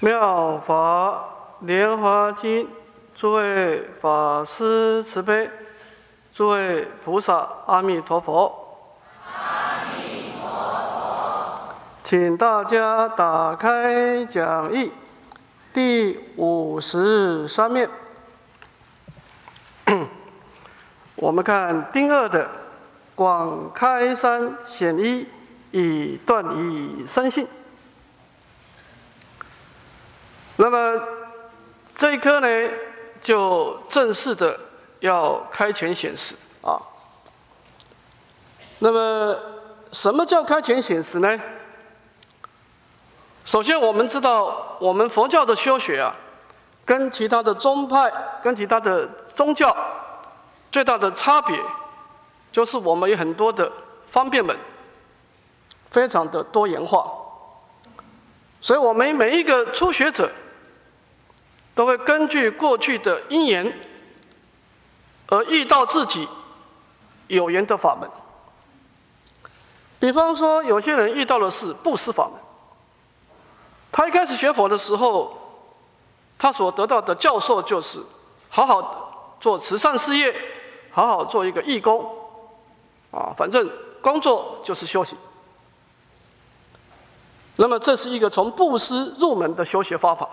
妙法莲华经，诸位法师慈悲，诸位菩萨阿弥陀佛。阿弥陀佛。请大家打开讲义，第五十三面。我们看丁二的“广开山显一，以断以生信”。那么这一课呢，就正式的要开权显示啊。那么什么叫开权显示呢？首先，我们知道我们佛教的修学啊，跟其他的宗派、跟其他的宗教最大的差别，就是我们有很多的方便门，非常的多元化。所以我们每一个初学者。都会根据过去的因缘，而遇到自己有缘的法门。比方说，有些人遇到的是布施法门，他一开始学佛的时候，他所得到的教授就是好好做慈善事业，好好做一个义工，啊，反正工作就是修行。那么，这是一个从布施入门的修学方法。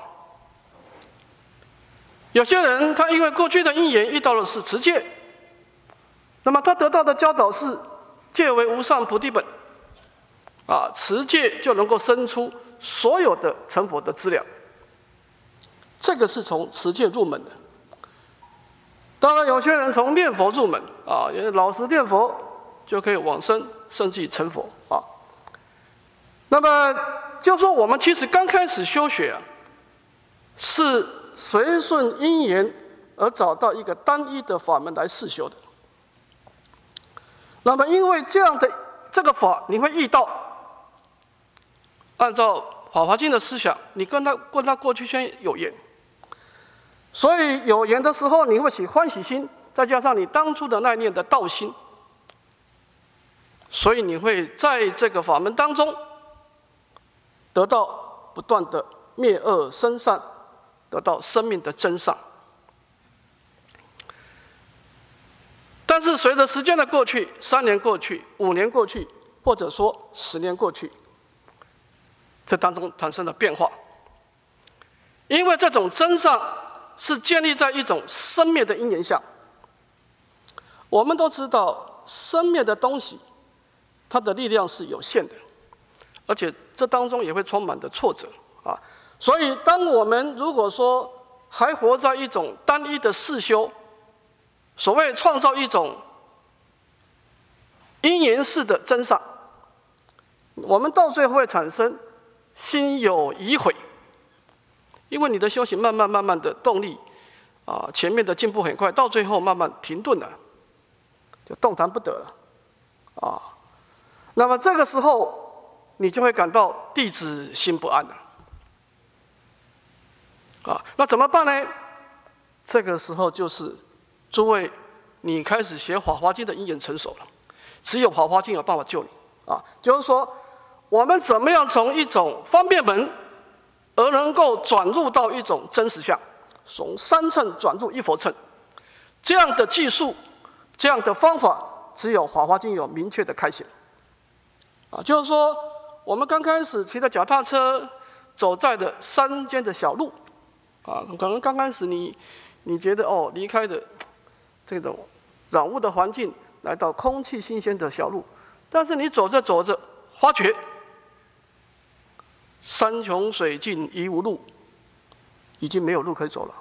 有些人他因为过去的因缘遇到的是持戒，那么他得到的教导是戒为无上菩提本，啊，持戒就能够生出所有的成佛的资粮。这个是从持戒入门的。当然，有些人从念佛入门，啊，因为老实念佛就可以往生，甚至于成佛啊。那么就说我们其实刚开始修学啊，是。随顺因缘而找到一个单一的法门来试修的。那么，因为这样的这个法，你会遇到按照《法华经》的思想，你跟他跟他过去先有缘，所以有缘的时候，你会起欢喜心，再加上你当初的那念的道心，所以你会在这个法门当中得到不断的灭恶生善。得到生命的真相，但是随着时间的过去，三年过去，五年过去，或者说十年过去，这当中产生了变化。因为这种真相是建立在一种生灭的因缘下。我们都知道，生灭的东西，它的力量是有限的，而且这当中也会充满着挫折啊。所以，当我们如果说还活在一种单一的世修，所谓创造一种因缘式的真相，我们到最后会产生心有疑悔，因为你的修行慢慢慢慢的动力啊，前面的进步很快，到最后慢慢停顿了，就动弹不得了啊。那么这个时候，你就会感到弟子心不安了。啊，那怎么办呢？这个时候就是诸位，你开始学《法华经》的因缘成熟了，只有《法华经》有办法救你啊。就是说，我们怎么样从一种方便门，而能够转入到一种真实相，从三乘转入一佛乘，这样的技术，这样的方法，只有《法华经》有明确的开显。啊，就是说，我们刚开始骑着脚踏车，走在的山间的小路。啊，可能刚开始你，你觉得哦，离开的这种染污的环境，来到空气新鲜的小路，但是你走着走着，发觉山穷水尽疑无路，已经没有路可以走了。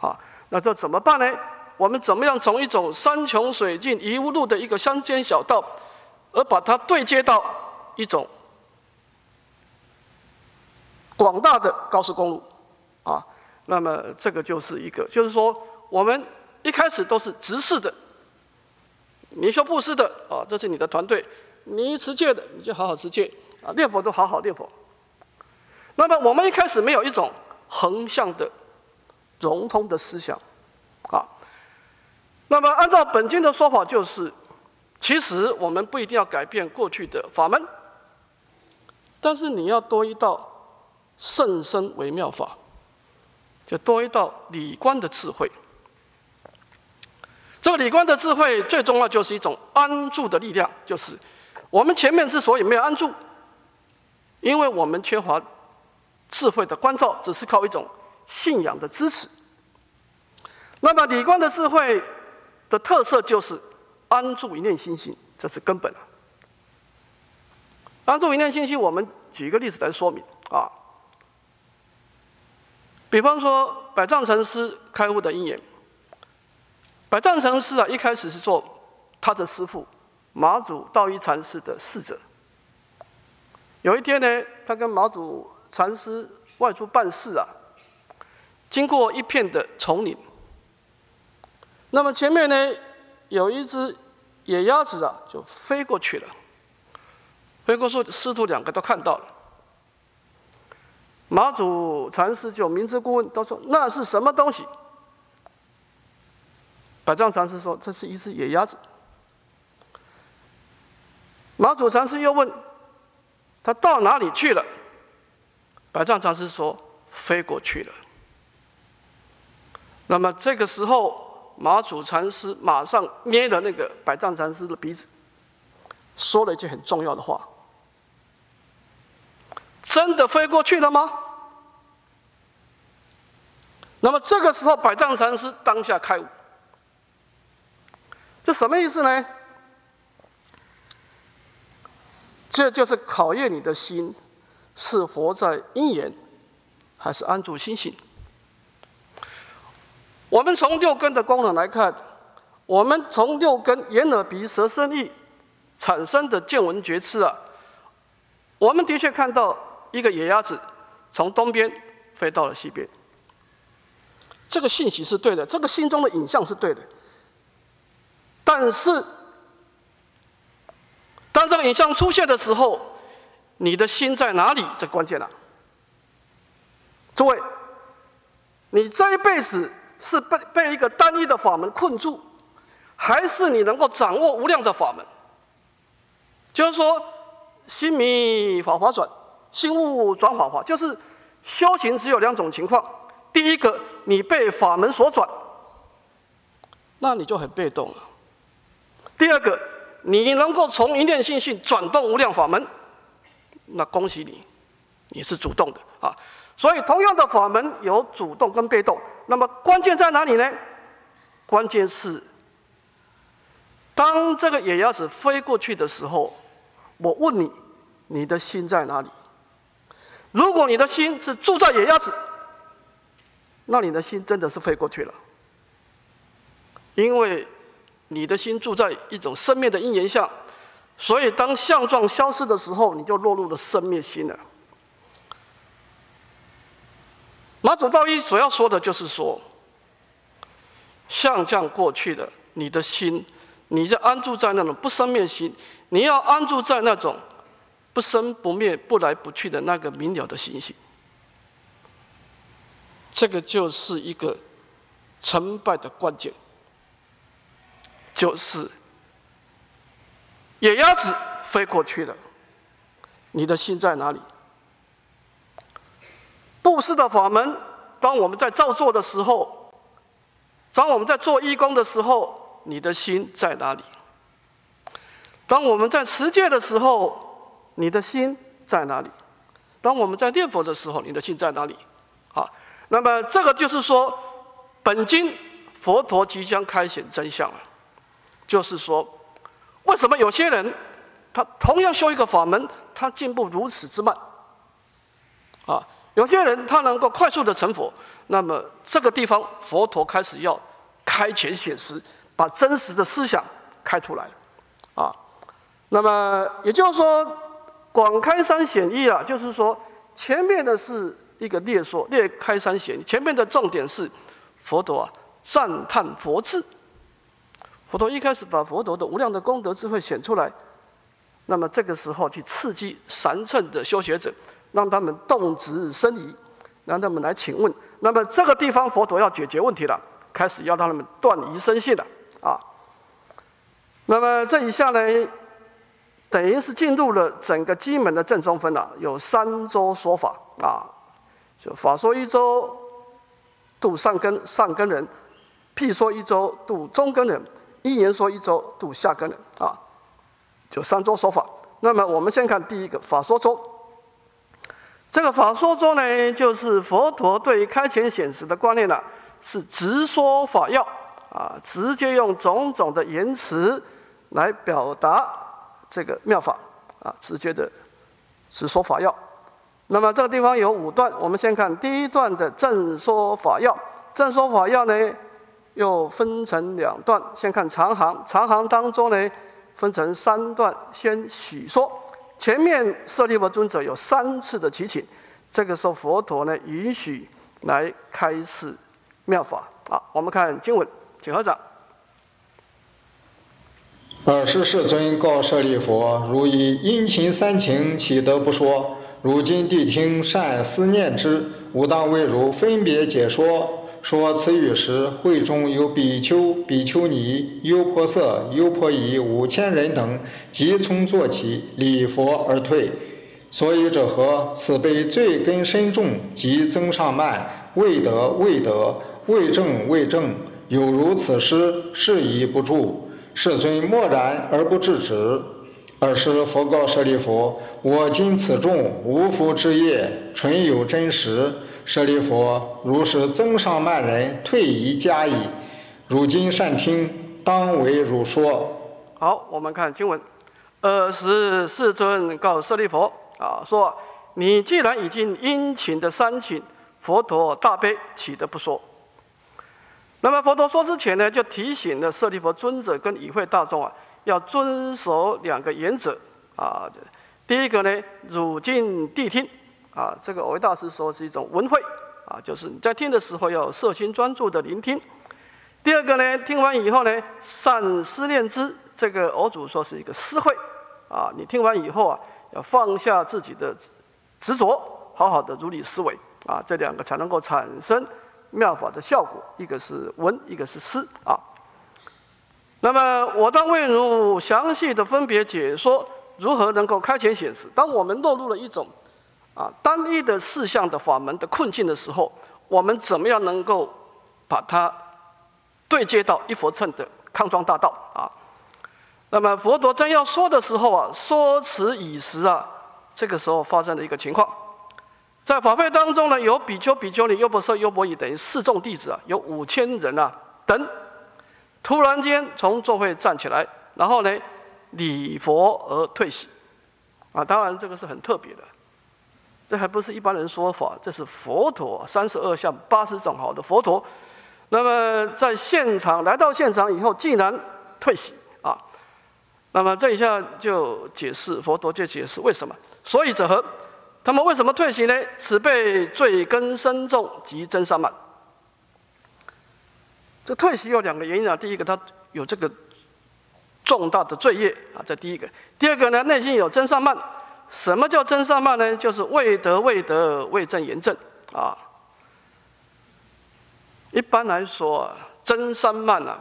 啊，那这怎么办呢？我们怎么样从一种山穷水尽疑无路的一个乡间小道，而把它对接到一种广大的高速公路？啊？那么这个就是一个，就是说，我们一开始都是直视的，你说布施的啊，这是你的团队；你持戒的，你就好好持戒啊，念佛都好好念佛。那么我们一开始没有一种横向的融通的思想啊。那么按照本经的说法，就是其实我们不一定要改变过去的法门，但是你要多一道甚深微妙法，就多一道理观的智慧。这个理观的智慧最重要就是一种安住的力量，就是我们前面之所以没有安住，因为我们缺乏智慧的关照，只是靠一种信仰的支持。那么理观的智慧的特色就是安住一念心性，这是根本啊。安住一念心性，我们举一个例子来说明啊。比方说，百丈禅师开悟的因缘。百丈禅师啊，一开始是做他的师父马祖道一禅师的侍者。有一天呢，他跟马祖禅师外出办事啊，经过一片的丛林。那么前面呢，有一只野鸭子啊，就飞过去了。飞过去，师徒两个都看到了。马祖禅师就明知故问，都说那是什么东西？百丈禅师说：“这是一只野鸭子。”马祖禅师又问：“他到哪里去了？”百丈禅师说：“飞过去了。”那么这个时候，马祖禅师马上捏了那个百丈禅师的鼻子，说了一句很重要的话：“真的飞过去了吗？”那么这个时候，百丈禅师当下开悟。这什么意思呢？这就是考验你的心是活在因缘，还是安住心性。我们从六根的功能来看，我们从六根眼耳鼻舌身意产生的见闻觉知啊，我们的确看到一个野鸭子从东边飞到了西边，这个信息是对的，这个心中的影像是对的。但是，当这个影像出现的时候，你的心在哪里？这关键了。诸位，你这一辈子是被被一个单一的法门困住，还是你能够掌握无量的法门？就是说，心迷法华转，心悟转法华，就是修行只有两种情况：第一个，你被法门所转，那你就很被动了。第二个，你能够从一念心性转动无量法门，那恭喜你，你是主动的啊。所以，同样的法门有主动跟被动。那么，关键在哪里呢？关键是，当这个野鸭子飞过去的时候，我问你，你的心在哪里？如果你的心是住在野鸭子，那你的心真的是飞过去了，因为。你的心住在一种生灭的因缘下，所以当相状消失的时候，你就落入了生灭心了。马祖道一所要说的就是说，相降过去的，你的心，你就安住在那种不生灭心，你要安住在那种不生不灭、不来不去的那个明了的心性，这个就是一个成败的关键。就是野鸭子飞过去了，你的心在哪里？布施的法门，当我们在造作的时候，当我们在做义工的时候，你的心在哪里？当我们在持戒的时候，你的心在哪里？当我们在念佛的时候，你的心在哪里？啊，那么这个就是说，本经佛陀即将开显真相了。就是说，为什么有些人他同样修一个法门，他进步如此之慢？啊，有些人他能够快速的成佛，那么这个地方佛陀开始要开前显示，把真实的思想开出来啊，那么也就是说，广开三显义啊，就是说前面的是一个列说列开三显，前面的重点是佛陀啊赞叹佛智。佛陀一开始把佛陀的无量的功德智慧显出来，那么这个时候去刺激三乘的修学者，让他们动植生疑，让他们来请问。那么这个地方佛陀要解决问题了，开始要让他们断疑生信了啊。那么这一下呢，等于是进入了整个基门的正中分了，有三周说法啊，就法说一周度上根上根人，譬说一周度中根人，一言说一周度下根人啊，就三周说法。那么我们先看第一个法说周。这个法说周呢，就是佛陀对开前显示的观念呢，是直说法要啊，直接用种种的言辞来表达这个妙法啊，直接的直说法要。那么这个地方有五段，我们先看第一段的正说法要。正说法要呢，又分成两段，先看长行，长行当中呢，分成三段，先许说。前面舍利弗尊者有三次的提请，这个时候佛陀呢允许来开示妙法啊。我们看经文，请合掌。尔时世尊告舍利弗：如以殷勤三情，岂得不说？如今谛听，善思念之。吾当为汝分别解说。说此语时，会中有比丘、比丘尼、优婆塞、优婆夷五千人等，即从坐起，礼佛而退。所以者何？此辈罪根深重，即增上慢，未得未得，未正未正，有如此失，是以不住。世尊默然而不制止。尔时佛告舍利弗：我今此众无福之业，纯有真实。舍利弗，如是增上慢人，退疑加矣。汝今善听，当为汝说。好，我们看经文。尔时世尊告舍利弗啊，说：你既然已经殷勤的三请，佛陀大悲，岂得不说？那么佛陀说之前呢，就提醒了舍利弗尊者跟与会大众啊，要遵守两个原则啊。第一个呢，汝今谛听。啊，这个维大师说是一种文会啊，就是你在听的时候要摄心专注的聆听。第二个呢，听完以后呢，善思念之。这个偶主说是一个思会啊，你听完以后啊，要放下自己的执着，好好的如理思维啊，这两个才能够产生妙法的效果。一个是闻，一个是思啊。那么我当为汝详细的分别解说如何能够开前显示。当我们落入了一种啊，单一的事项的法门的困境的时候，我们怎么样能够把它对接到一佛乘的康庄大道啊？那么佛陀正要说的时候啊，说辞已时啊，这个时候发生了一个情况，在法会当中呢，有比丘、比丘尼、优婆塞、优婆夷等于四众弟子啊，有五千人啊等，突然间从座位站起来，然后呢礼佛而退席啊，当然这个是很特别的。这还不是一般人说法，这是佛陀三十二相八十种好的佛陀。那么在现场来到现场以后，竟然退席啊！那么这一下就解释佛陀就解释为什么。所以者何？他们为什么退席呢？此辈罪根深重，及真善慢。这退席有两个原因啊。第一个，他有这个重大的罪业啊，这第一个。第二个呢，内心有真善慢。什么叫真善慢呢？就是未得未得未正言正啊。一般来说，真善慢啊，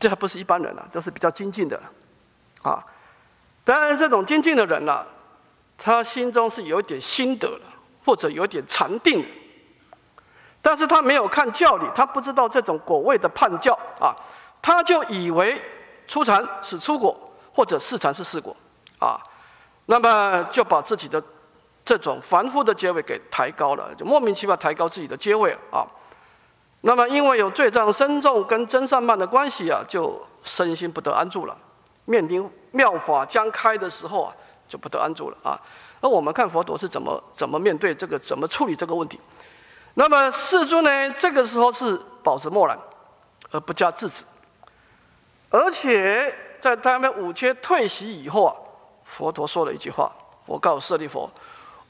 这还不是一般人啊，都是比较精进的啊。当然，这种精进的人呢，他心中是有点心得了，或者有点禅定的，但是他没有看教理，他不知道这种果位的判教啊，他就以为初禅是初果，或者四禅是四果。啊，那么就把自己的这种凡夫的阶位给抬高了，就莫名其妙抬高自己的阶位啊。那么因为有罪障深重跟真善慢的关系啊，就身心不得安住了。面临妙法将开的时候啊，就不得安住了啊。那我们看佛陀是怎么怎么面对这个，怎么处理这个问题。那么世尊呢，这个时候是保持默然，而不加制止，而且在他们五千退席以后啊。佛陀说了一句话：“我告舍利弗，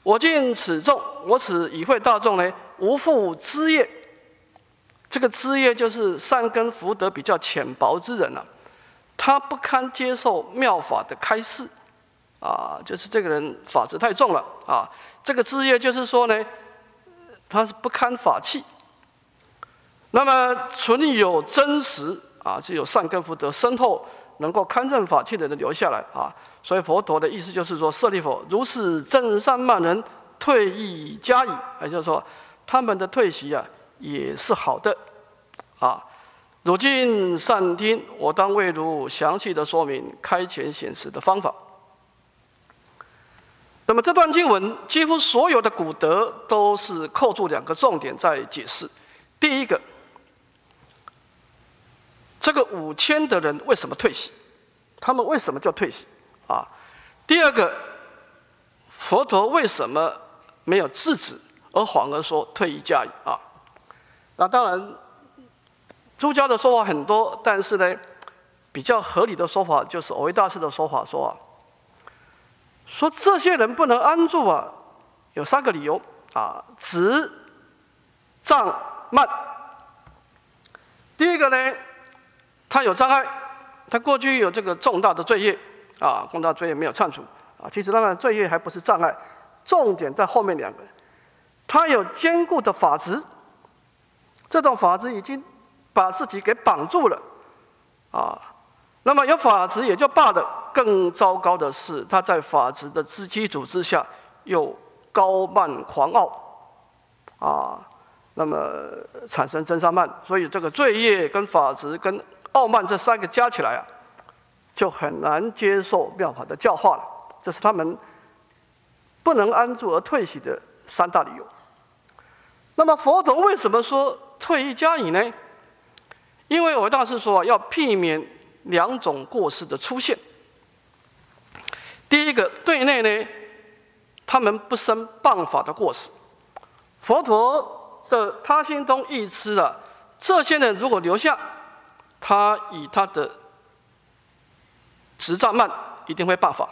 我尽此众，我此以会大众呢，无复枝业。这个枝业就是善根福德比较浅薄之人啊，他不堪接受妙法的开示，啊，就是这个人法执太重了啊。这个枝叶就是说呢，他是不堪法器。那么存有真实啊，只有善根福德深厚，能够堪正法器的人留下来啊。”所以佛陀的意思就是说，舍利弗，如是正善慢人退役加以，也就是说，他们的退席啊也是好的，啊。如今善听，我当为如详细的说明开前显示的方法。那么这段经文几乎所有的古德都是扣住两个重点在解释：第一个，这个五千的人为什么退席？他们为什么叫退席？啊，第二个，佛陀为什么没有制止，而反而说退一加一？啊，那当然。朱家的说法很多，但是呢，比较合理的说法就是藕维大师的说法，说啊，说这些人不能安住啊，有三个理由啊：直、障、慢。第一个呢，他有障碍，他过去有这个重大的罪业啊，重大罪业没有忏除啊。其实当然罪业还不是障碍，重点在后面两个，他有坚固的法执，这种法执已经。把自己给绑住了，啊，那么有法执也就罢了，更糟糕的是，他在法执的基基础之下又高慢狂傲，啊，那么产生真善慢，所以这个罪业跟法执跟傲慢这三个加起来啊，就很难接受妙法的教化了。这是他们不能安住而退席的三大理由。那么佛陀为什么说退一加以呢？因为我大师说啊，要避免两种过失的出现。第一个，对内呢，他们不生谤法的过失。佛陀的他心中意思啊，这些人如果留下，他以他的执照慢，一定会谤法，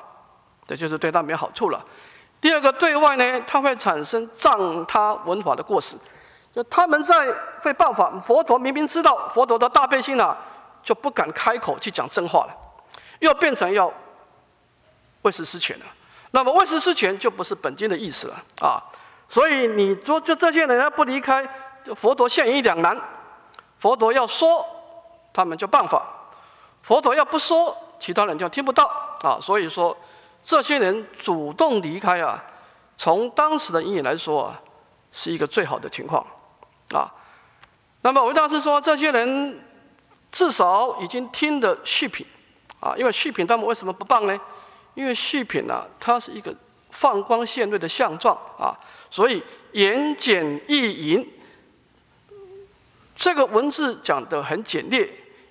这就是对他没好处了。第二个，对外呢，他会产生障他闻法的过失。就他们在会办法，佛陀明明知道佛陀的大悲心啊，就不敢开口去讲真话了，又变成要为实施权了。那么为实施权就不是本经的意思了啊。所以你说就这些人要不离开，佛陀陷于两难。佛陀要说，他们就办法；佛陀要不说，其他人就听不到啊。所以说，这些人主动离开啊，从当时的因缘来说啊，是一个最好的情况。啊，那么韦大师说，这些人至少已经听的续品，啊，因为续品他们为什么不棒呢？因为续品呢，它是一个放光现锐的相状啊，所以言简意淫，这个文字讲得很简略，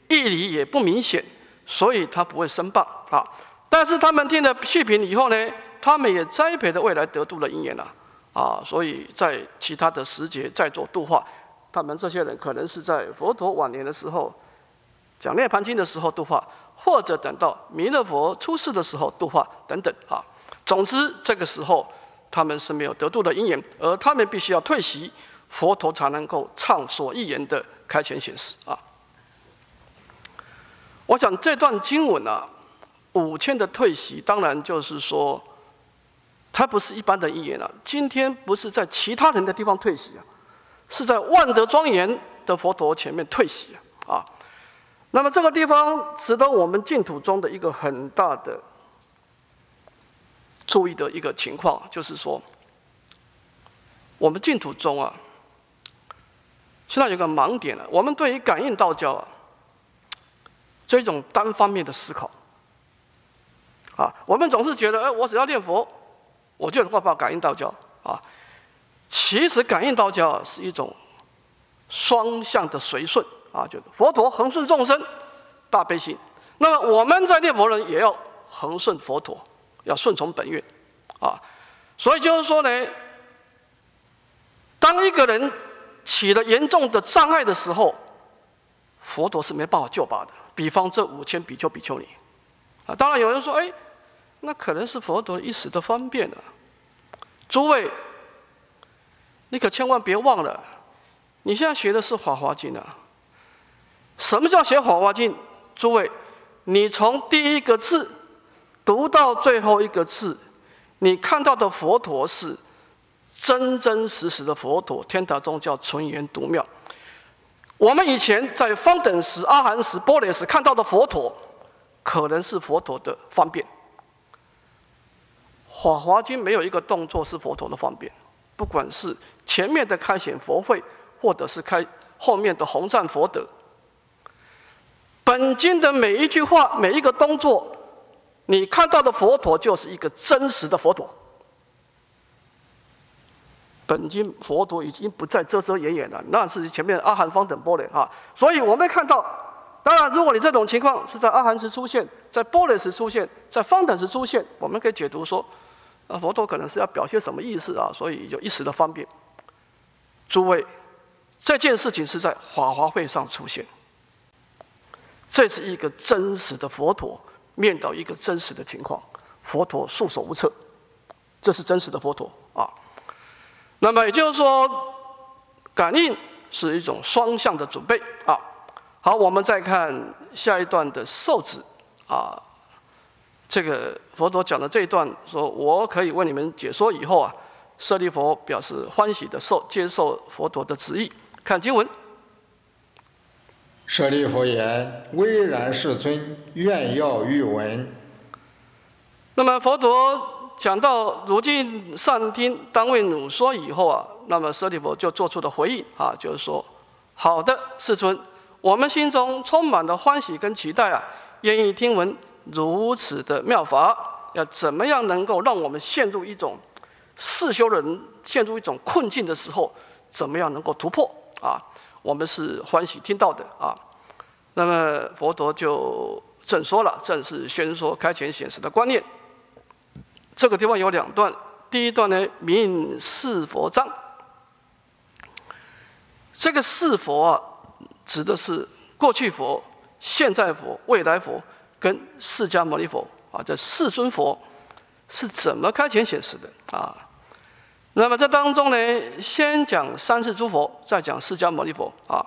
义理也不明显，所以他不会生谤啊。但是他们听了续品以后呢，他们也栽培的未来得度的因缘了。啊，所以在其他的时节再做度化，他们这些人可能是在佛陀晚年的时候讲《涅盘经》的时候度化，或者等到弥勒佛出世的时候度化等等啊。总之，这个时候他们是没有得度的因缘，而他们必须要退席，佛陀才能够畅所欲言的开前显示啊。我想这段经文啊，五千的退席，当然就是说。他不是一般的一言了。今天不是在其他人的地方退席啊，是在万德庄严的佛陀前面退席。啊，那么这个地方值得我们净土中的一个很大的注意的一个情况，就是说，我们净土中啊，现在有个盲点了。我们对于感应道教啊，这种单方面的思考啊，我们总是觉得，哎，我只要念佛。我就能够把感应道教啊，其实感应道教是一种双向的随顺啊，就佛陀恒顺众生，大悲心。那么我们在念佛人也要恒顺佛陀，要顺从本愿啊。所以就是说呢，当一个人起了严重的障碍的时候，佛陀是没办法救拔的。比方这五千比丘比丘尼啊，当然有人说，哎。那可能是佛陀一时的方便了。诸位，你可千万别忘了，你现在学的是《法华经》啊。什么叫学《法华经》？诸位，你从第一个字读到最后一个字，你看到的佛陀是真真实实的佛陀，天台宗叫纯言独妙。我们以前在方等时、阿含时、波罗时看到的佛陀，可能是佛陀的方便。法华经》没有一个动作是佛陀的方便，不管是前面的开显佛会，或者是开后面的弘赞佛德。本经的每一句话、每一个动作，你看到的佛陀就是一个真实的佛陀。本经佛陀已经不再遮遮掩掩了，那是前面阿含方等波罗啊。所以我们看到，当然，如果你这种情况是在阿含时出现，在波罗时出现，在方等时出现，我们可以解读说，啊，佛陀可能是要表现什么意思啊？所以有一时的方便。诸位，这件事情是在法华会上出现，这是一个真实的佛陀面到一个真实的情况，佛陀束手无策，这是真实的佛陀啊。那么也就是说，感应是一种双向的准备啊。好，我们再看下一段的受子啊。这个佛陀讲的这一段，说我可以为你们解说以后啊，舍利佛表示欢喜的受接受佛陀的旨意。看经文，舍利弗言：“巍然世尊，愿要欲闻。”那么佛陀。讲到如今善听，当为汝说以后啊，那么舍利弗就做出了回应啊，就是说：好的，世尊，我们心中充满了欢喜跟期待啊，愿意听闻如此的妙法。要怎么样能够让我们陷入一种世修人陷入一种困境的时候，怎么样能够突破啊？我们是欢喜听到的啊。那么佛陀就正说了，正是宣说开前显示的观念。这个地方有两段，第一段呢，名四佛章。这个四佛啊，指的是过去佛、现在佛、未来佛跟释迦牟尼佛啊，这四尊佛是怎么开前显示的啊？那么这当中呢，先讲三世诸佛，再讲释迦牟尼佛啊。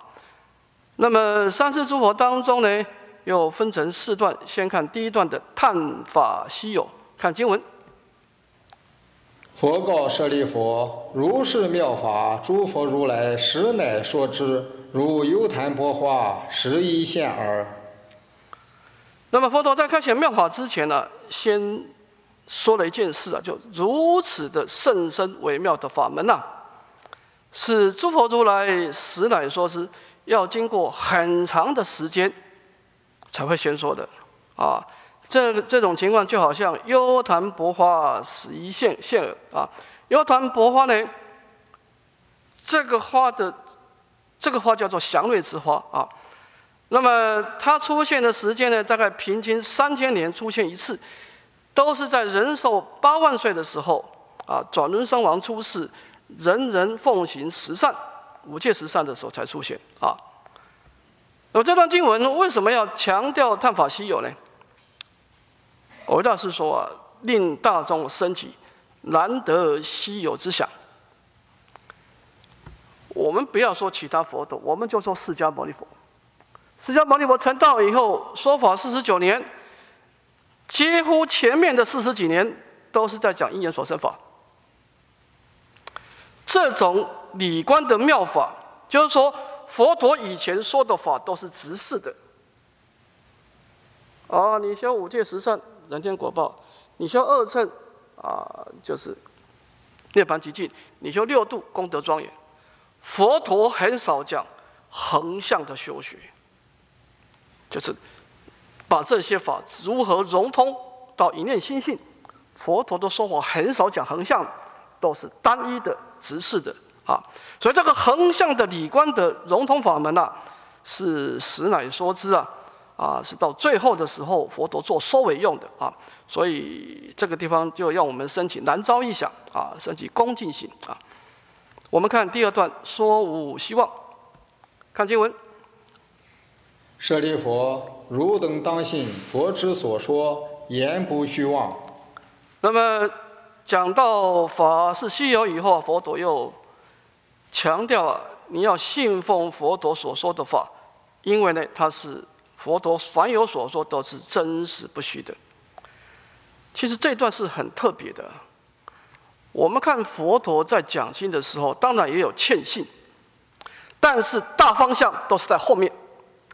那么三世诸佛当中呢，又分成四段，先看第一段的探法稀有，看经文。佛告舍利弗：“如是妙法，诸佛如来实乃说之，如幽昙波花，十一现耳。”那么佛陀在开显妙法之前呢，先说了一件事啊，就如此的甚深微妙的法门呐，是诸佛如来实乃说是，要经过很长的时间才会宣说的啊。这个这种情况就好像幽昙薄花十一现现耳啊，幽昙薄花呢，这个花的这个花叫做祥瑞之花啊，那么它出现的时间呢，大概平均三千年出现一次，都是在人寿八万岁的时候啊，转轮圣王出世，人人奉行十善五戒十善的时候才出现啊。那么这段经文为什么要强调探法稀有呢？我倒是说啊，令大众升起难得稀有之想。我们不要说其他佛陀，我们就说释迦牟尼佛。释迦牟尼佛成道以后，说法四十九年，几乎前面的四十几年都是在讲因缘所生法。这种理观的妙法，就是说佛陀以前说的法都是直视的。啊，你修五戒十善。人天果报，你修二乘啊，就是涅槃极境；你修六度，功德庄严。佛陀很少讲横向的修学，就是把这些法如何融通到一念心性。佛陀的说法很少讲横向，都是单一的、直视的啊。所以这个横向的理观的融通法门呐，是实乃说之啊。啊，是到最后的时候，佛陀做收尾用的啊，所以这个地方就让我们升起南诏一想啊，升起恭敬心啊。我们看第二段，说无希望，看经文。舍利弗，汝等当信佛之所说，言不虚妄。那么讲到法是虚有以后，佛陀又强调啊，你要信奉佛陀所说的法，因为呢，它是。佛陀凡有所说都是真实不虚的。其实这段是很特别的。我们看佛陀在讲经的时候，当然也有欠信，但是大方向都是在后面。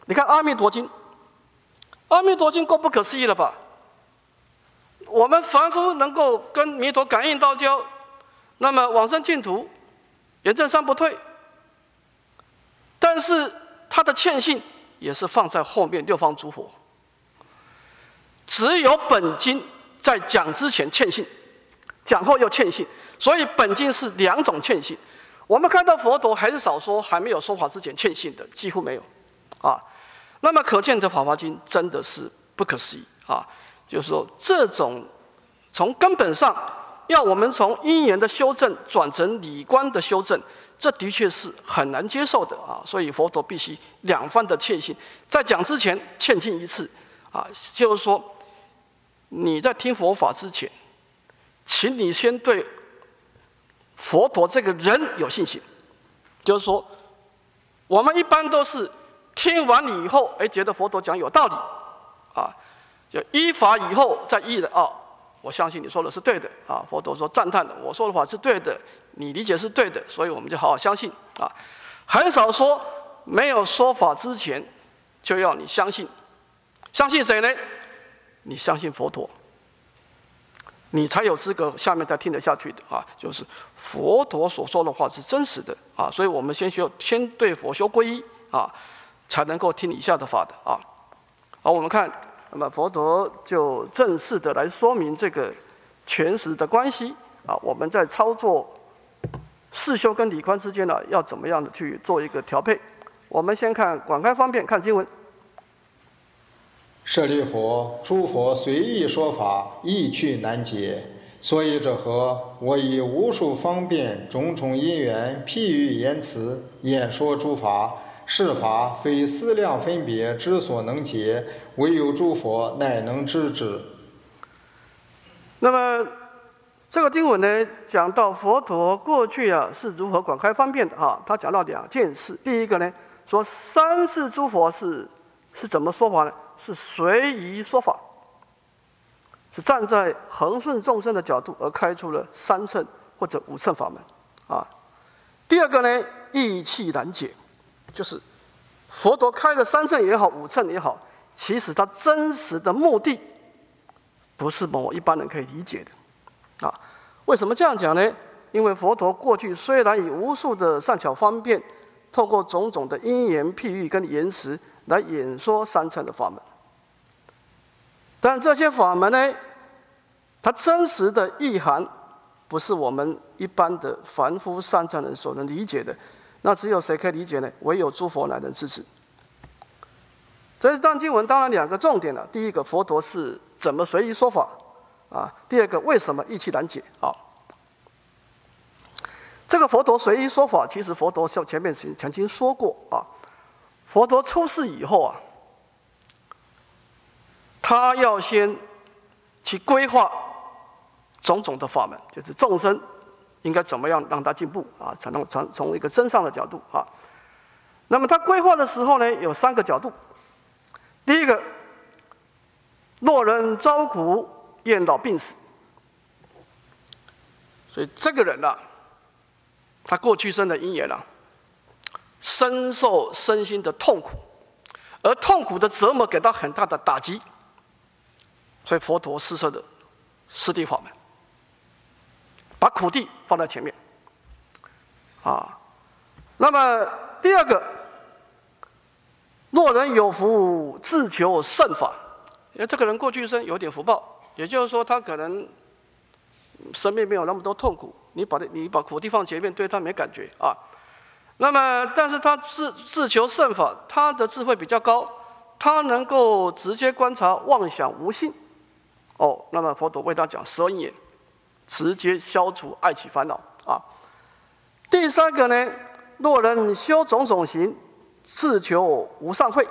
你看《阿弥陀经》，《阿弥陀经》够不可思议了吧？我们凡夫能够跟弥陀感应道交，那么往生净土，严正三不退。但是他的欠信也是放在后面六方诸佛，只有本经在讲之前欠信，讲后又欠信，所以本经是两种欠信。我们看到佛陀还是少说，还没有说法之前欠信的几乎没有，啊，那么可见的《法华经》真的是不可思议啊！就是说，这种从根本上要我们从因缘的修正转成理观的修正，这的确是很难接受的啊！所以佛陀必须两番的欠信，在讲之前欠信一次啊，就是说你在听佛法之前，请你先对。佛陀这个人有信心，就是说，我们一般都是听完了以后，哎，觉得佛陀讲有道理，啊，就依法以后再依的啊，我相信你说的是对的啊。佛陀说赞叹的，我说的话是对的，你理解是对的，所以我们就好好相信啊。很少说没有说法之前就要你相信，相信谁呢？你相信佛陀。你才有资格下面再听得下去的啊！就是佛陀所说的话是真实的啊，所以我们先学先对佛修皈依啊，才能够听以下的法的啊。好，我们看，那么佛陀就正式的来说明这个全实的关系啊。我们在操作世修跟理观之间呢，要怎么样的去做一个调配？我们先看广开方便看经文。舍利弗，诸佛随意说法，意趣难解。所以者何？我以无数方便、种种因缘，譬喻言辞，演说诸法。是法非思量分别之所能解，唯有诸佛乃能知之。那么，这个经文呢，讲到佛陀过去啊是如何广开方便的啊？他讲到两件事。第一个呢，说三世诸佛是是怎么说法呢？是随意说法，是站在恒顺众生的角度而开出了三乘或者五乘法门，啊。第二个呢，意气难解，就是佛陀开的三乘也好，五乘也好，其实他真实的目的不是某一般人可以理解的，啊。为什么这样讲呢？因为佛陀过去虽然以无数的善巧方便，透过种种的因缘譬喻跟言辞。来演说三乘的法门，但这些法门呢，它真实的意涵不是我们一般的凡夫善乘人所能理解的。那只有谁可以理解呢？唯有诸佛乃能支持。这段经文当然两个重点了：第一个，佛陀是怎么随意说法啊？第二个，为什么意气难解啊？这个佛陀随意说法，其实佛陀像前面曾曾经说过啊。佛陀出世以后啊，他要先去规划种种的法门，就是众生应该怎么样让他进步啊，才能从从一个真上的角度啊。那么他规划的时候呢，有三个角度。第一个，若人遭苦、厌老、病死，所以这个人呐，他过去生的因缘呢。深受身心的痛苦，而痛苦的折磨给他很大的打击，所以佛陀施设的四谛法门，把苦地放在前面。啊，那么第二个，若人有福自求圣法，因为这个人过去生有点福报，也就是说他可能生命没有那么多痛苦，你把你把苦地放前面，对他没感觉啊。那么，但是他自自求圣法，他的智慧比较高，他能够直接观察妄想无性。哦，那么佛陀为他讲十二因缘，直接消除爱起烦恼啊。第三个呢，若人修种种行，自求无上慧，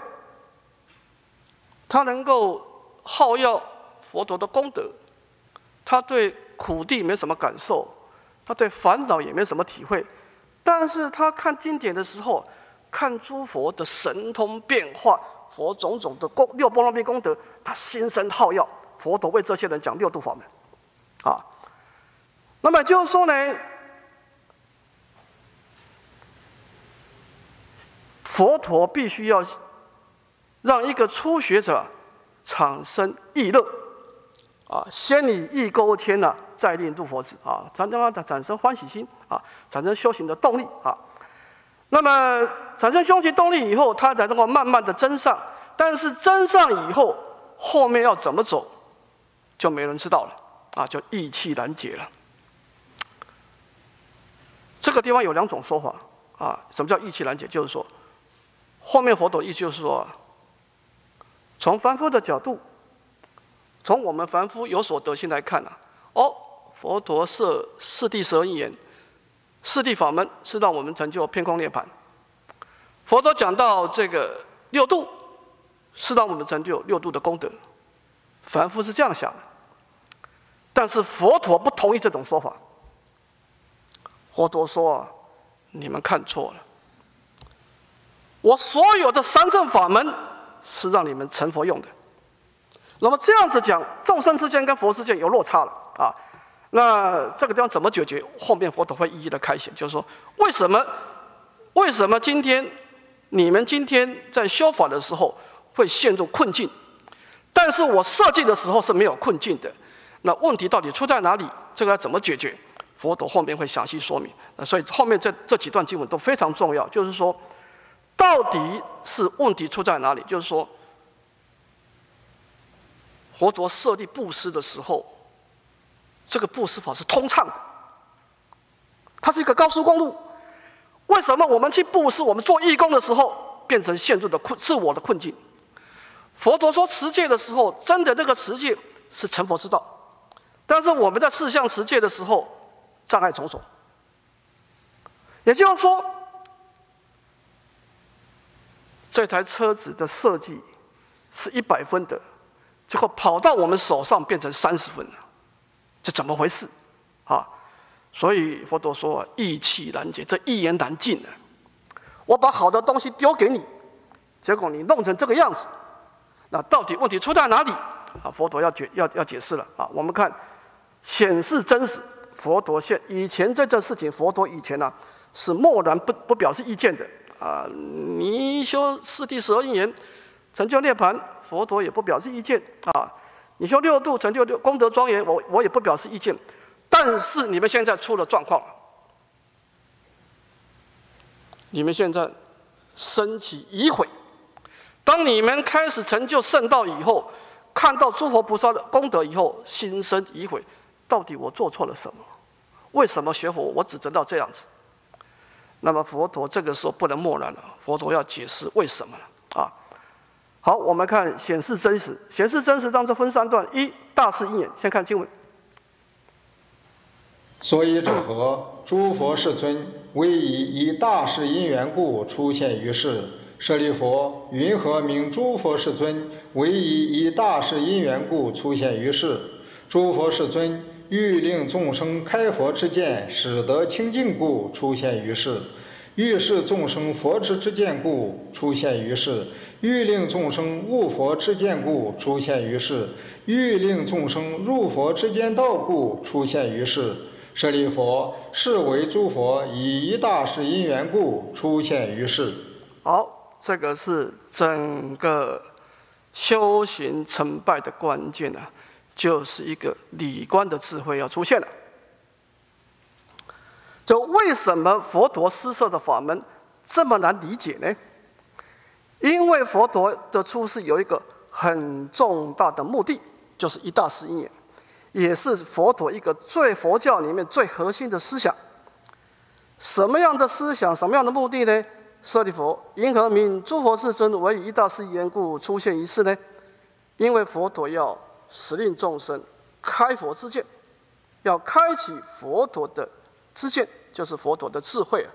他能够好要佛陀的功德，他对苦地没什么感受，他对烦恼也没什么体会。但是他看经典的时候，看诸佛的神通变化，佛种种的功六波罗蜜功德，他心生好要。佛陀为这些人讲六度法门，啊，那么就是说呢，佛陀必须要让一个初学者产生意乐，啊，先以义勾牵呢，再令度佛子啊，产生啊产生欢喜心啊，产生修行的动力啊。那么产生修行动力以后，他才能够慢慢的增上。但是增上以后，后面要怎么走，就没人知道了啊，就意气难解了。这个地方有两种说法啊，什么叫意气难解？就是说，后面佛陀意思就是说，从凡夫的角度。从我们凡夫有所得心来看啊，哦，佛陀设四谛十二因缘，四谛法门是让我们成就偏空涅槃。佛陀讲到这个六度，是让我们成就六度的功德。凡夫是这样想的，但是佛陀不同意这种说法。佛陀说：“你们看错了，我所有的三圣法门是让你们成佛用的。”那么这样子讲，众生之间跟佛之间有落差了啊。那这个地方怎么解决？后面佛陀会一一的开显，就是说，为什么？为什么今天你们今天在修法的时候会陷入困境？但是我设计的时候是没有困境的。那问题到底出在哪里？这个要怎么解决？佛陀后面会详细说明。那所以后面这这几段经文都非常重要，就是说，到底是问题出在哪里？就是说。佛陀设立布施的时候，这个布施法是通畅的，它是一个高速公路。为什么我们去布施、我们做义工的时候，变成陷入的困自我的困境？佛陀说持戒的时候，真的那个持戒是成佛之道，但是我们在四相持戒的时候，障碍重重。也就是说，这台车子的设计是一百分的。结果跑到我们手上变成三十分了，这怎么回事？啊，所以佛陀说意气难解，这一言难尽的。我把好的东西丢给你，结果你弄成这个样子，那到底问题出在哪里？啊，佛陀要解要要解释了啊。我们看显示真实，佛陀现以前在这件事情，佛陀以前呢是默然不不表示意见的啊。你修四谛十二因缘，成就涅槃。佛陀也不表示意见啊！你修六度成就六功德庄严，我我也不表示意见。但是你们现在出了状况，你们现在升起疑悔。当你们开始成就圣道以后，看到诸佛菩萨的功德以后，心生疑悔：到底我做错了什么？为什么学佛我只知道这样子？那么佛陀这个时候不能默然了，佛陀要解释为什么了啊！好，我们看显示真实。显示真实当中分三段：一大事因缘。先看经文。所以者何？诸佛世尊唯以以大事因缘故出现于世。舍利弗，云何名诸佛世尊唯以以大事因缘故出现于世？诸佛世尊欲令众生开佛之见，使得清净故出现于世；欲示众生佛之之见故出现于世。欲令众生悟佛之见故出现于世，欲令众生入佛之间道故出现于世。舍利弗，是为诸佛以一大事因缘故出现于世。好，这个是整个修行成败的关键啊，就是一个理观的智慧要出现了。就为什么佛陀施设的法门这么难理解呢？因为佛陀的出世有一个很重大的目的，就是一大事因缘，也是佛陀一个最佛教里面最核心的思想。什么样的思想，什么样的目的呢？舍利弗，因何名诸佛世尊为一大事因缘故出现一世呢？因为佛陀要使令众生开佛之见，要开启佛陀的知见，就是佛陀的智慧，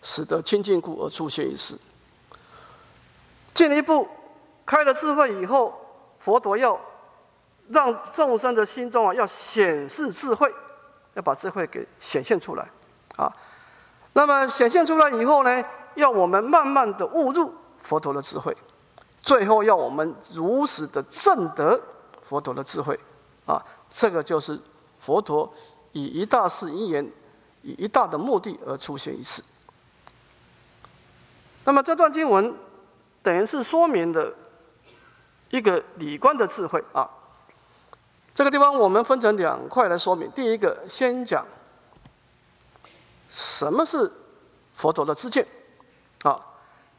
使得清净故而出现一世。进一步开了智慧以后，佛陀要让众生的心中啊，要显示智慧，要把智慧给显现出来，啊，那么显现出来以后呢，要我们慢慢的悟入佛陀的智慧，最后要我们如实的证得佛陀的智慧，啊，这个就是佛陀以一大事因缘，以一大的目的而出现一次。那么这段经文。等于是说明的一个理观的智慧啊。这个地方我们分成两块来说明。第一个，先讲什么是佛陀的知见，啊，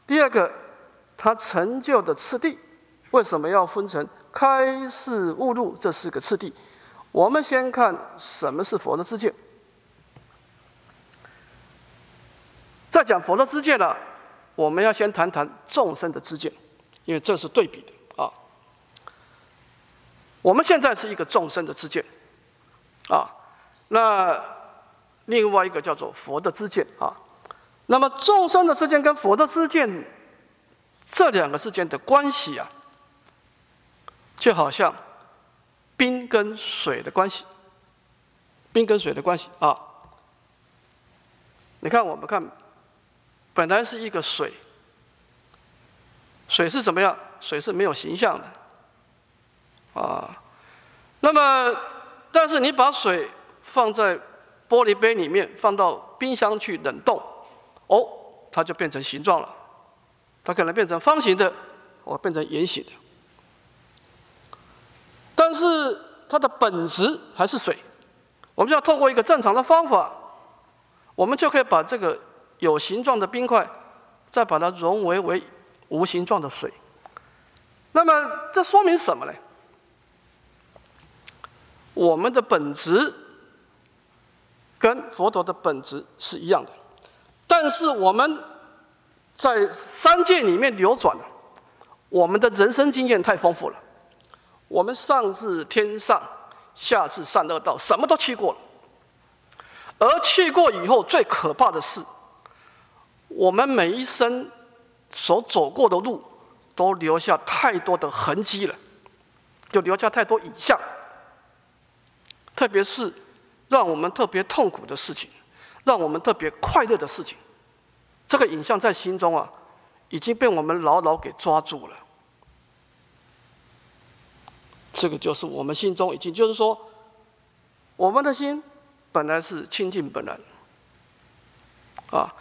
第二个，他成就的次第，为什么要分成开示悟入这四个次第？我们先看什么是佛的知见，在讲佛的知见呢，我们要先谈谈众生的知见，因为这是对比的啊。我们现在是一个众生的知见，啊，那另外一个叫做佛的知见啊。那么众生的知见跟佛的知见这两个之间的关系啊，就好像冰跟水的关系，冰跟水的关系啊。你看，我们看，本来是一个水，水是怎么样？水是没有形象的。啊，那么，但是你把水放在玻璃杯里面，放到冰箱去冷冻，哦，它就变成形状了。它可能变成方形的，或变成圆形的。但是它的本质还是水。我们就要透过一个正常的方法，我们就可以把这个有形状的冰块，再把它融为为无形状的水。那么这说明什么呢？我们的本质跟佛陀的本质是一样的，但是我们在三界里面流转了，我们的人生经验太丰富了，我们上至天上，下至善恶道，什么都去过了。而去过以后，最可怕的是，我们每一生所走过的路，都留下太多的痕迹了，就留下太多影像。特别是让我们特别痛苦的事情，让我们特别快乐的事情，这个影像在心中啊，已经被我们牢牢给抓住了。这个就是我们心中已经，就是说，我们的心本来是清净本然，啊，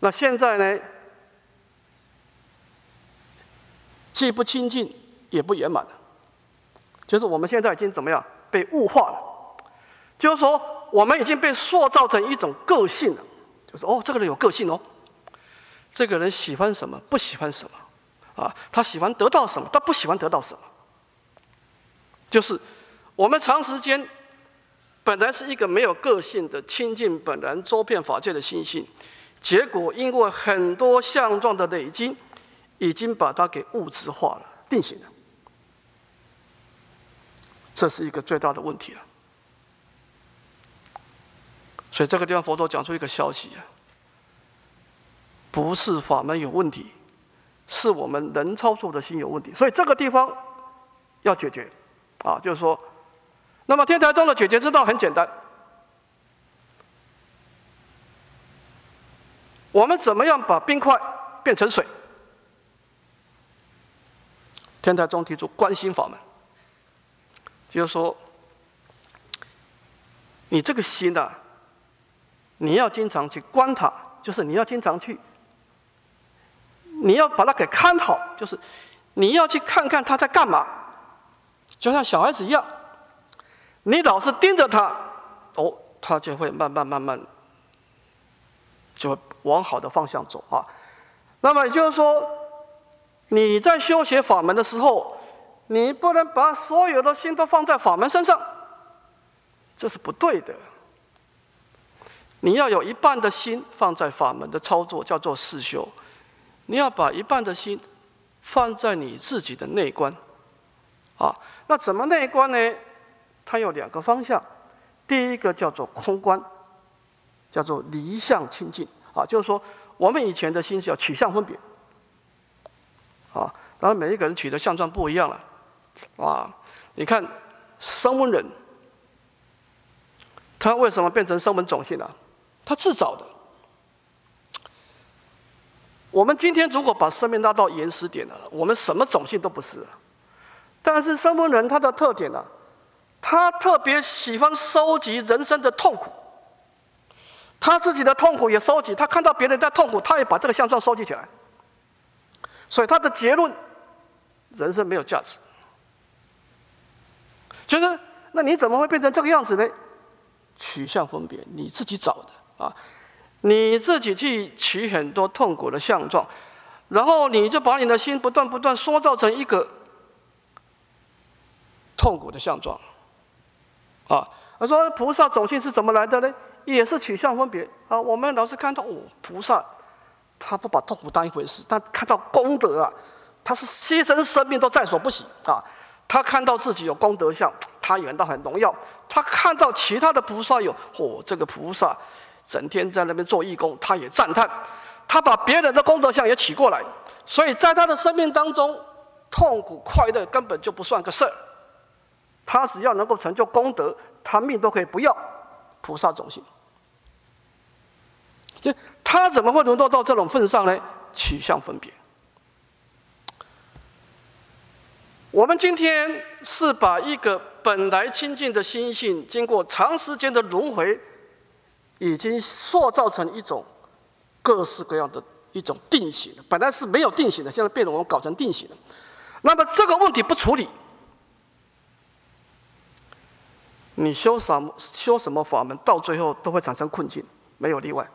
那现在呢，既不清净也不圆满，就是我们现在已经怎么样被物化了。就是说，我们已经被塑造成一种个性了。就是哦，这个人有个性哦，这个人喜欢什么，不喜欢什么，啊，他喜欢得到什么，他不喜欢得到什么。就是我们长时间本来是一个没有个性的清净本然周遍法界的心性，结果因为很多相状的累积，已经把它给物质化了、定型了。这是一个最大的问题了。所以这个地方，佛陀讲出一个消息啊，不是法门有问题，是我们能操作的心有问题。所以这个地方要解决，啊，就是说，那么天台宗的解决之道很简单，我们怎么样把冰块变成水？天台宗提出观心法门，就是说，你这个心呐。你要经常去观它，就是你要经常去，你要把它给看好，就是你要去看看它在干嘛，就像小孩子一样，你老是盯着他，哦，他就会慢慢慢慢，就往好的方向走啊。那么也就是说，你在修学法门的时候，你不能把所有的心都放在法门身上，这是不对的。你要有一半的心放在法门的操作，叫做四修；你要把一半的心放在你自己的内观。啊，那怎么内观呢？它有两个方向，第一个叫做空观，叫做离相清净。啊，就是说我们以前的心是要取相分别。啊，当然每一个人取的相状不一样了。啊，你看声闻人，他为什么变成声闻种性了？他自找的。我们今天如果把生命拉到原始点了，我们什么种性都不是。但是生闻人他的特点呢，他特别喜欢收集人生的痛苦，他自己的痛苦也收集，他看到别人在痛苦，他也把这个相状收集起来。所以他的结论，人生没有价值，觉得那你怎么会变成这个样子呢？取向分别，你自己找的啊，你自己去取很多痛苦的相状，然后你就把你的心不断不断塑造成一个痛苦的相状啊。他说菩萨种性是怎么来的呢？也是取向分别啊。我们老是看到哦，菩萨他不把痛苦当一回事，他看到功德啊，他是牺牲生命都在所不惜啊。他看到自己有功德相，他感到很荣耀。他看到其他的菩萨有哦，这个菩萨整天在那边做义工，他也赞叹。他把别人的功德相也起过来，所以在他的生命当中，痛苦快乐根本就不算个事儿。他只要能够成就功德。他命都可以不要，菩萨种性，就他怎么会沦落到这种份上呢？取向分别。我们今天是把一个本来清净的心性，经过长时间的轮回，已经塑造成一种各式各样的一种定型本来是没有定型的，现在被我们搞成定型了。那么这个问题不处理。你修什么修什么法门，到最后都会产生困境，没有例外。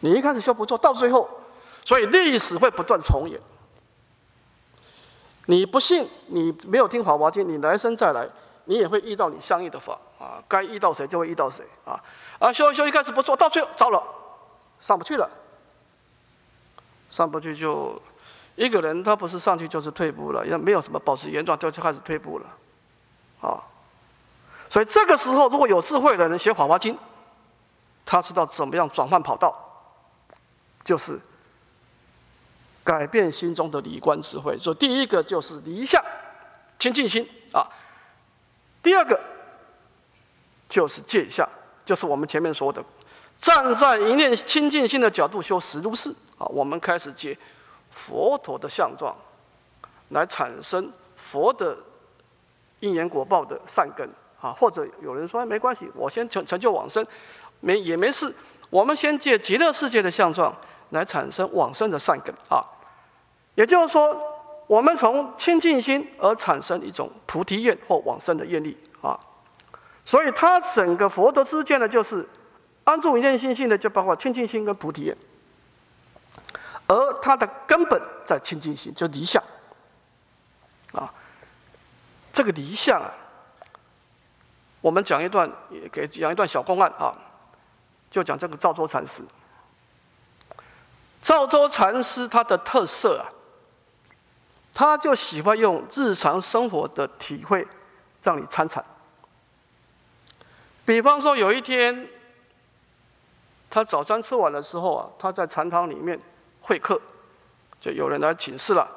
你一开始修不错，到最后，所以历史会不断重演。你不信，你没有听《法华经》，你来生再来，你也会遇到你相应的法啊。该遇到谁就会遇到谁啊。啊，修一修一开始不错，到最后糟了，上不去了，上不去就一个人，他不是上去就是退步了，也没有什么保持原状，就就开始退步了。啊，所以这个时候，如果有智慧的人学《法华经》，他知道怎么样转换跑道，就是改变心中的理观智慧。所以第一个就是离相清净心啊，第二个就是戒相，就是我们前面说的，站在一念清净心的角度修十如是啊。我们开始接佛陀的相状，来产生佛的。因缘果报的善根啊，或者有人说没关系，我先成成就往生，没也没事。我们先借极乐世界的相状来产生往生的善根啊。也就是说，我们从清净心而产生一种菩提愿或往生的愿力啊。所以，他整个佛陀之见呢，就是安住一念心性的，就包括清净心跟菩提愿，而它的根本在清净心，就理想啊。这个离相啊，我们讲一段，给讲一段小公案啊，就讲这个赵州禅师。赵州禅师他的特色啊，他就喜欢用日常生活的体会让你参禅。比方说有一天，他早餐吃完的时候啊，他在禅堂里面会客，就有人来请示了。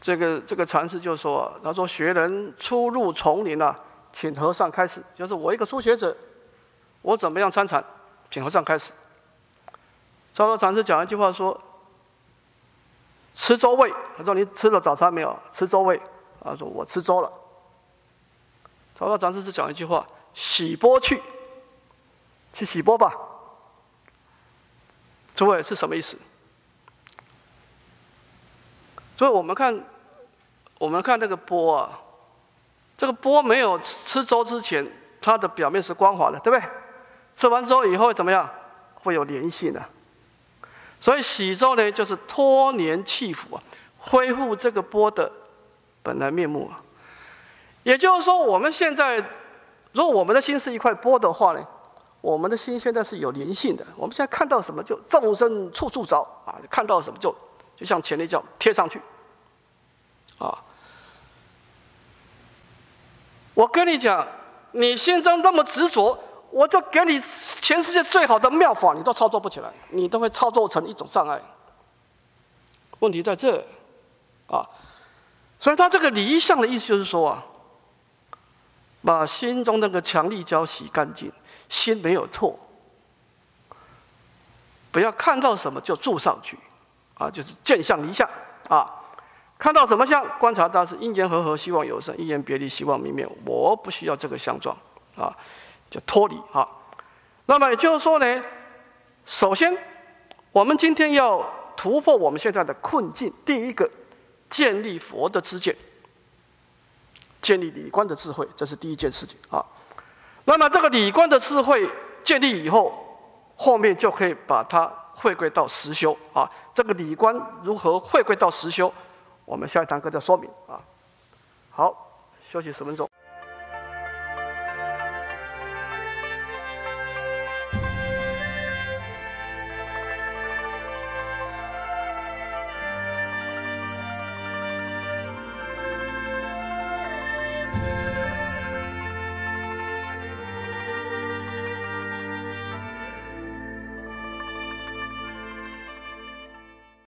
这个这个禅师就说：“他说学人初入丛林啊，请和尚开始。就是我一个初学者，我怎么样参禅？请和尚开始。”昭昭禅师讲一句话说：“吃粥味。”他说：“你吃了早餐没有？吃粥味。”他说：“我吃粥了。”昭昭禅师是讲一句话：“洗钵去，去洗钵吧。”诸位是什么意思？所以我们看，我们看那个波啊，这个波没有吃粥之前，它的表面是光滑的，对不对？吃完粥以后怎么样？会有粘性的。所以洗粥呢，就是脱粘弃腐啊，恢复这个波的本来面目啊。也就是说，我们现在，如果我们的心是一块波的话呢，我们的心现在是有粘性的。我们现在看到什么就众生处处着啊，看到什么就。就像前列叫贴上去，啊！我跟你讲，你心中那么执着，我就给你全世界最好的妙法，你都操作不起来，你都会操作成一种障碍。问题在这，啊！所以他这个离相的意思就是说啊，把心中那个强力胶洗干净，心没有错，不要看到什么就住上去。啊，就是见相离相啊，看到什么相，观察到是因缘和合，希望有生；因缘别离，希望明灭。我不需要这个相状啊，就脱离啊。那么也就是说呢，首先我们今天要突破我们现在的困境，第一个建立佛的知见建立理观的智慧，这是第一件事情啊。那么这个理观的智慧建立以后，后面就可以把它回归到实修啊。这个理观如何回归到实修，我们下一堂课再说明啊。好，休息十分钟。